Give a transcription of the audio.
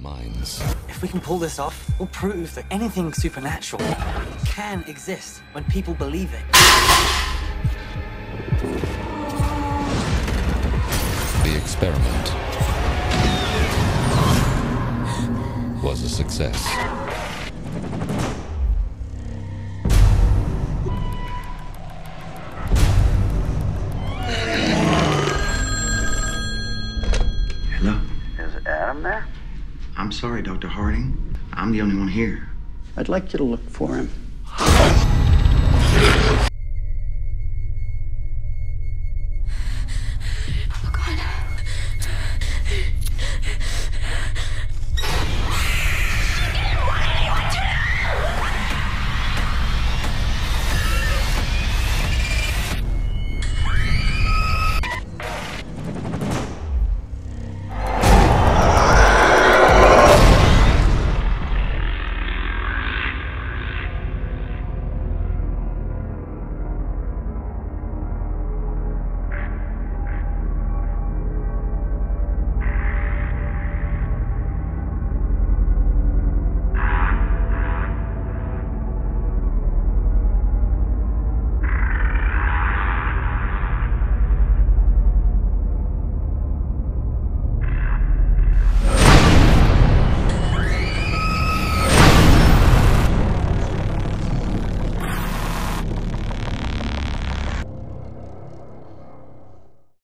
minds. If we can pull this off, we'll prove that anything supernatural can exist when people believe it. The experiment was a success. Hello? Is Adam there? I'm sorry, Dr. Harding. I'm the only one here. I'd like you to look for him.